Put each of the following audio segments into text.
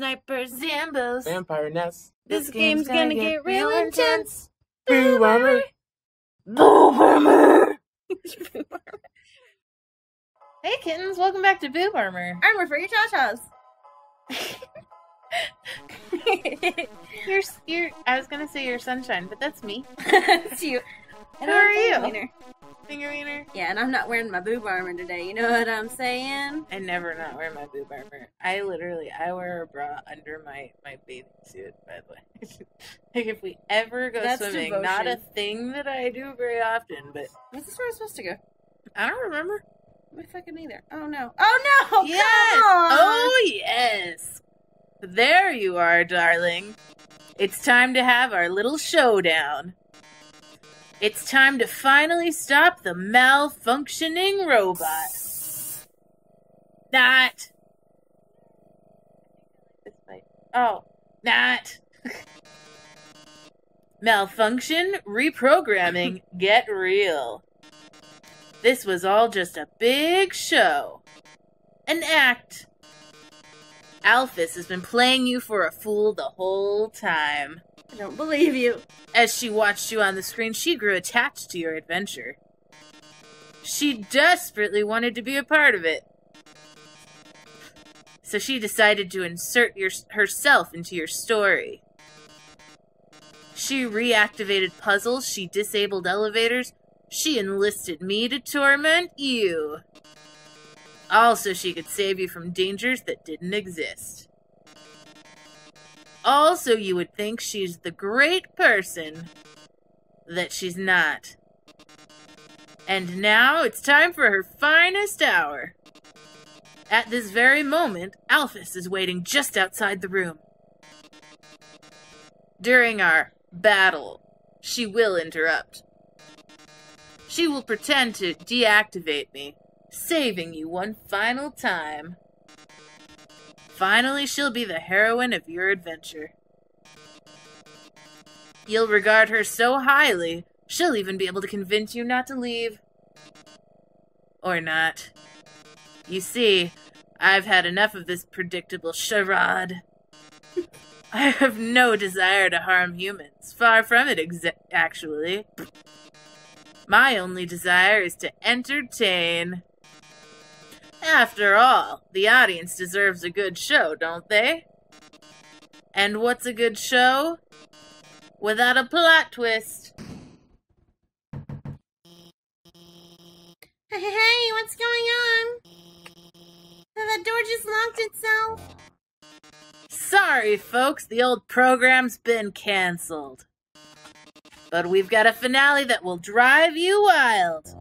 snipers, Zambos. Vampire Nest. This game's gonna get real intense. Boo Armor. Boo Armor. hey kittens, welcome back to Boob Armor. Armor for your tatas. you're, you're, I was gonna say you're sunshine, but that's me. it's you. Who And are I'm you? Finger Wiener. Yeah, and I'm not wearing my boob armor today. You know what I'm saying? I never not wear my boob armor. I literally, I wear a bra under my my bathing suit. By the way, like if we ever go That's swimming, not a thing that I do very often, but this where I'm supposed to go? I don't remember. I fucking either. Oh no. Oh no! yes. Come on! Oh yes. There you are, darling. It's time to have our little showdown. It's time to finally stop the malfunctioning robot. Not. Oh, not. Malfunction, reprogramming, get real. This was all just a big show. An act. Alphys has been playing you for a fool the whole time. I don't believe you. As she watched you on the screen, she grew attached to your adventure. She desperately wanted to be a part of it. So she decided to insert your, herself into your story. She reactivated puzzles, she disabled elevators, she enlisted me to torment you. Also, she could save you from dangers that didn't exist. Also, you would think she's the great person that she's not. And now it's time for her finest hour. At this very moment, Alphys is waiting just outside the room. During our battle, she will interrupt. She will pretend to deactivate me, saving you one final time. Finally, she'll be the heroine of your adventure. You'll regard her so highly, she'll even be able to convince you not to leave. Or not. You see, I've had enough of this predictable charade. I have no desire to harm humans. Far from it, actually. My only desire is to entertain. After all, the audience deserves a good show, don't they? And what's a good show? Without a plot twist. Hey, what's going on? The door just locked itself. Sorry, folks, the old program's been cancelled. But we've got a finale that will drive you wild.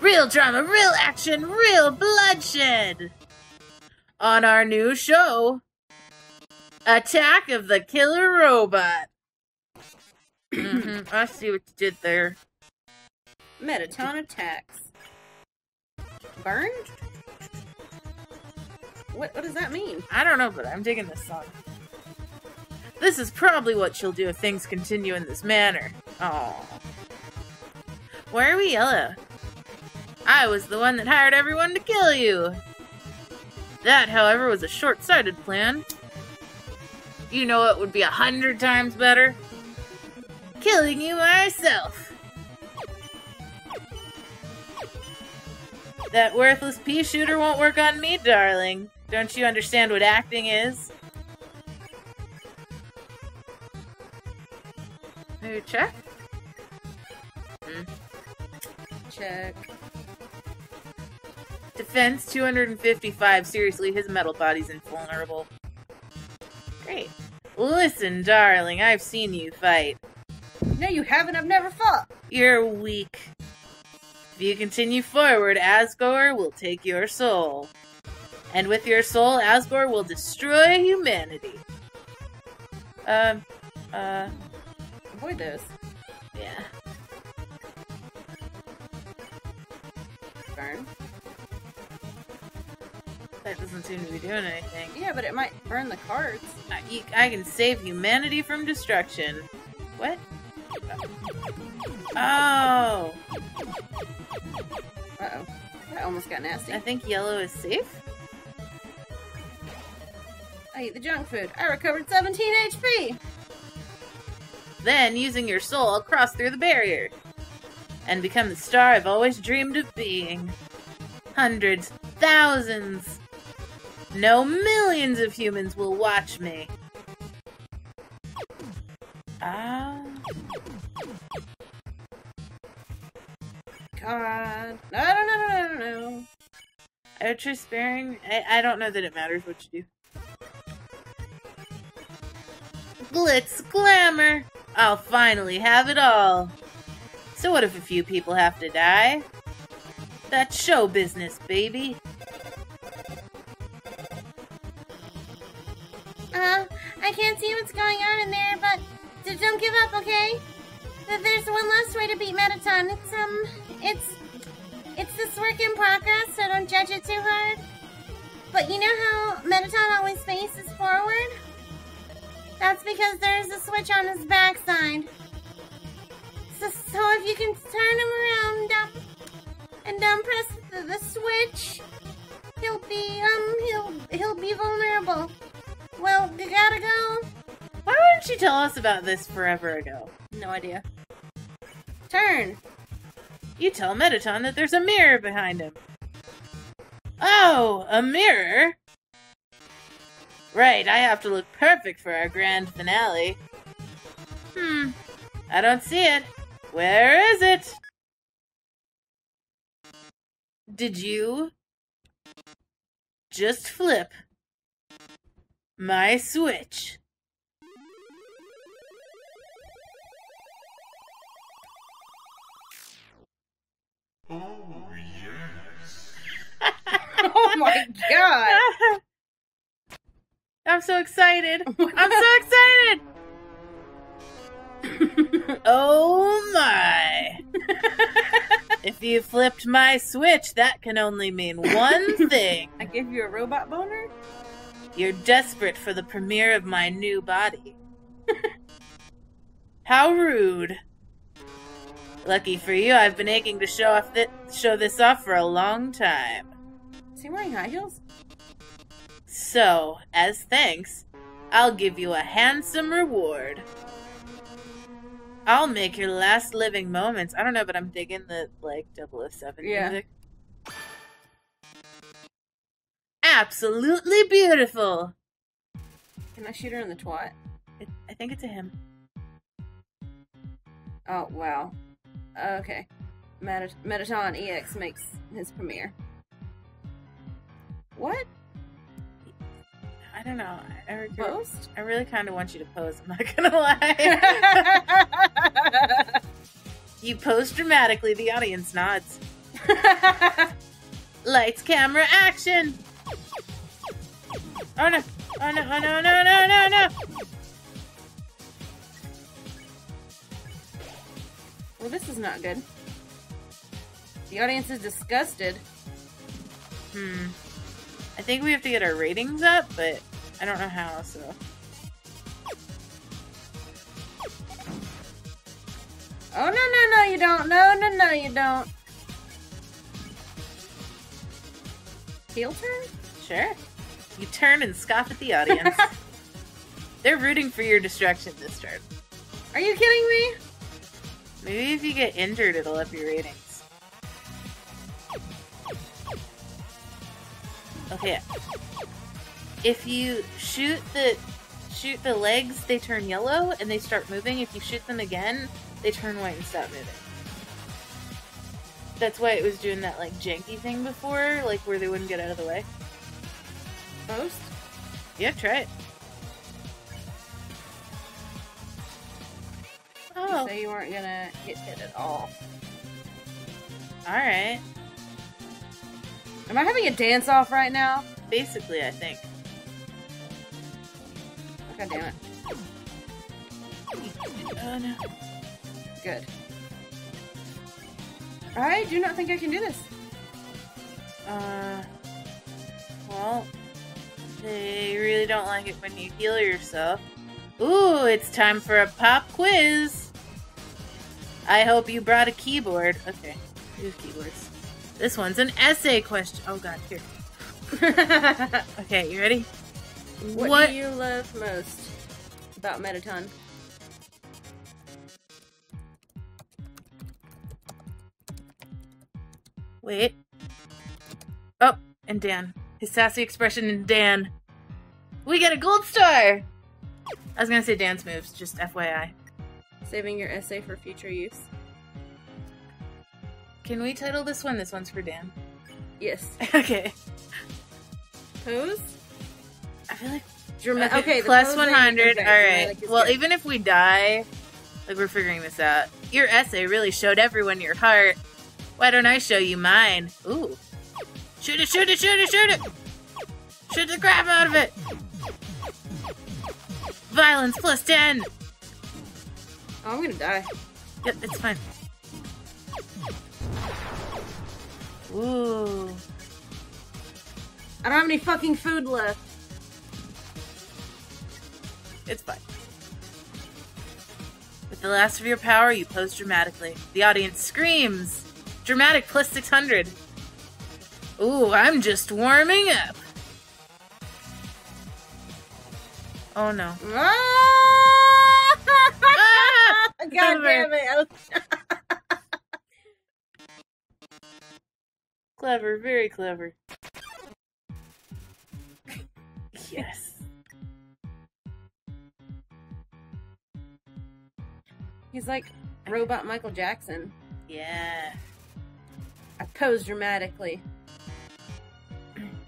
Real drama, real action, real bloodshed. On our new show, Attack of the Killer Robot. hmm I see what you did there. Mettaton attacks. Burned? What, what does that mean? I don't know, but I'm digging this song. This is probably what she'll do if things continue in this manner. Oh. Why are we yellow? I was the one that hired everyone to kill you. That, however, was a short sighted plan. You know what would be a hundred times better? Killing you myself. That worthless pea shooter won't work on me, darling. Don't you understand what acting is? Maybe check? Hmm. Check. Defense 255. Seriously, his metal body's invulnerable. Great. Listen, darling, I've seen you fight. No, you haven't. I've never fought. You're weak. If you continue forward, Asgore will take your soul. And with your soul, Asgore will destroy humanity. Um, uh, Avoid those. yeah. Burn. That doesn't seem to be doing anything. Yeah, but it might burn the cards. I, you- I can save humanity from destruction. What? Oh. Uh oh. That almost got nasty. I think yellow is safe. I ate the junk food. I recovered 17 HP. Then, using your soul, cross through the barrier and become the star I've always dreamed of being. Hundreds, thousands, no millions of humans will watch me. Ah. God. No, no, no, no, no, no. Ultra sparing? I, I don't know that it matters what you do. Glitz glamour! I'll finally have it all. So what if a few people have to die? That's show business, baby. I can't see what's going on in there, but don't give up, okay? There's one last way to beat Mettaton. It's, um, it's, it's this work in progress, so don't judge it too hard. But you know how Mettaton always faces forward? That's because there's a switch on his backside. So, so if you can turn him around, um, and um, press the, the switch, he'll be, um, he'll, he'll be vulnerable. You gotta go. Why wouldn't you tell us about this forever ago? No idea. Turn. You tell Mettaton that there's a mirror behind him. Oh, a mirror? Right, I have to look perfect for our grand finale. Hmm, I don't see it. Where is it? Did you just flip my switch? Oh yes. oh my god. I'm so excited. I'm so excited. oh my. if you flipped my switch, that can only mean one thing. I gave you a robot boner? You're desperate for the premiere of my new body. How rude. Lucky for you, I've been aching to show off thi- show this off for a long time. Is he wearing high heels? So, as thanks, I'll give you a handsome reward. I'll make your last living moments. I don't know, but I'm digging the like 007 Yeah. music. Absolutely beautiful. Can I shoot her in the twat? It, I think it's a him. Oh, wow. Okay. Metat- Mettaton EX makes his premiere. What? I don't know. I, I, Post? I really kind of want you to pose. I'm not gonna lie. you pose dramatically. The audience nods. Lights, camera, action! Oh no! Oh no! Oh no! No! No! No! No! well, this is not good. The audience is disgusted. Hmm. I think we have to get our ratings up, but I don't know how. So Oh, no, no, no, you don't. No, no, no, you don't. Heel turn? sure. You turn and scoff at the audience. They're rooting for your destruction this turn. Are you kidding me? Maybe if you get injured, it'll up your ratings. Okay. If you shoot the shoot the legs, they turn yellow and they start moving. If you shoot them again, they turn white and stop moving. That's why it was doing that like janky thing before, like where they wouldn't get out of the way. Post? Yeah, try it. Oh, So you weren't gonna get hit at all. all right. Am I having a dance off right now? Basically, I think. God damn it. Oh no. Good. I do not think I can do this. Uh, well, they really don't like it when you heal yourself. Ooh, it's time for a pop quiz. I hope you brought a keyboard. Okay, use keyboards. This one's an essay question. Oh god, here. Okay, you ready? what, What- do you love most about Mettaton? Wait. Oh, and Dan. His sassy expression and Dan. We get a gold star! I was gonna say Dan's moves, just FYI. Saving your essay for future use. Can we title this one? This one's for Dan. Yes. okay. Pose? I feel like uh, dramatic. okay, plus posing- 100. okay, All right. is Well, good. even if we die, like we're figuring this out. Your essay really showed everyone your heart. Why don't I show you mine? Ooh. Shoot it, shoot it, shoot it, shoot it! Shoot the crap out of it! Violence plus 10! Oh, I'm gonna die. Yep, it's fine. Ooh. I don't have any fucking food left. It's fine. With the last of your power, you pose dramatically. The audience screams. Dramatic plus 600. Ooh, I'm just warming up. Oh no. Ah! God Clever. damn it. Clever, very clever. yes. He's like robot Michael Jackson. Yeah. Pose dramatically.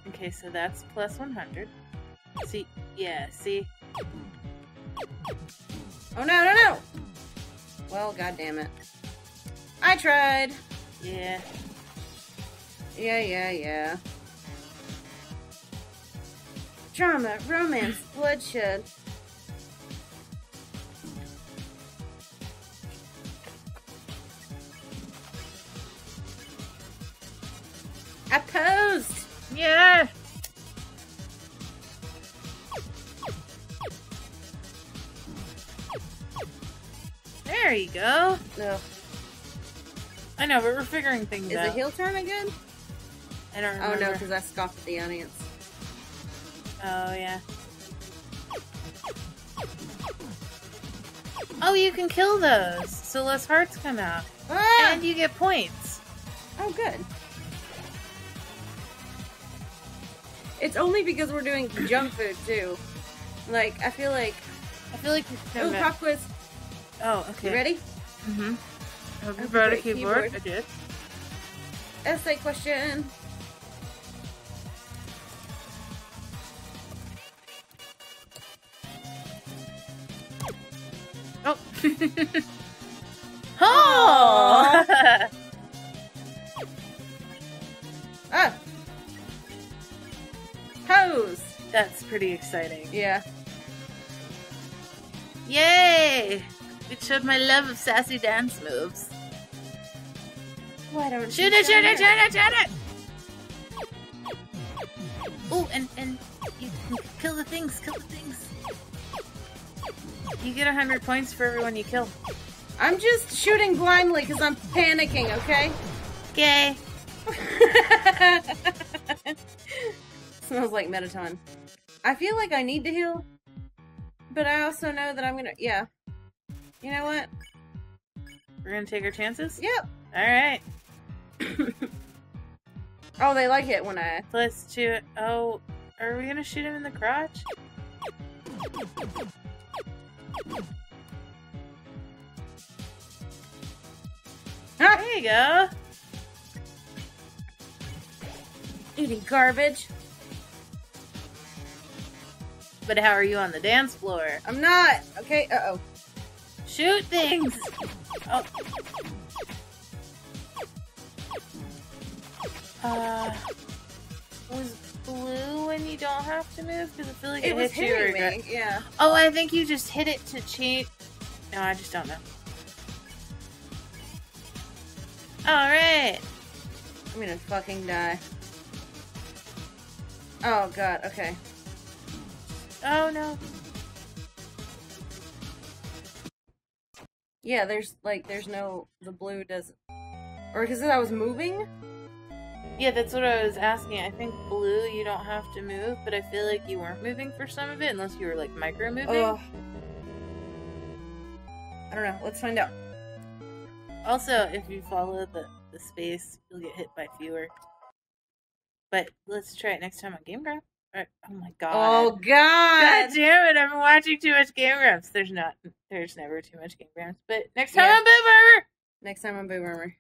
Okay, so that's plus 100. See, yeah, see? Oh no, no, no! Well, god damn it. I tried. Yeah. Yeah, yeah, yeah. Drama, romance, bloodshed. I posed! Yeah! There you go. No. I know, but we're figuring things out. Is out. it heel turn again? I don't Oh no, because I scoffed at the audience. Oh, yeah. Oh, you can kill those, so less hearts come out. Ah! And you get points. Oh, good. It's only because we're doing junk food too. Like I feel like. I feel like Oh, pop quiz. Oh, okay. You ready? Mm-hmm. Have you brought a keyboard? keyboard. I did. Essay question. Oh. oh. Pretty exciting. Yeah. Yay! It showed my love of sassy dance moves. Why don't Shoot it, shoot it, shoot it, shoot it! Oh, and and you kill the things, kill the things. You get a hundred points for everyone you kill. I'm just shooting blindly because I'm panicking. Okay. Okay. Smells like Mettaton. I feel like I need to heal, but I also know that I'm gonna. Yeah. You know what? We're gonna take our chances. Yep. All right. Oh, they like it when I. Let's shoot. Oh, are we gonna shoot him in the crotch? Ah! There you go. Eating garbage. But how are you on the dance floor? I'm not. Okay. Uh oh. Shoot things. Oh. Uh, was blue when you don't have to move? Because I feel like it, It was hit you. or hitting got- me. Yeah. Oh, I think you just hit it to cheat. No, I just don't know. All right. I'm gonna fucking die. Oh god. Okay. Oh no. Yeah. There's like there's no the blue doesn't or because I was moving. Yeah, that's what I was asking. I think blue, you don't have to move, but I feel like you weren't moving for some of it unless you were like micro moving. Ugh. I don't know. Let's find out. Also, if you follow the, the space, you'll get hit by fewer. But let's try it next time on Game Grumps. Oh my god. Oh God God! damn it, I've been watching too much Game Grumps. There's not there's never too much Game Grumps. But next time Yeah. on Boo Burger! Next time on Boo Murmur.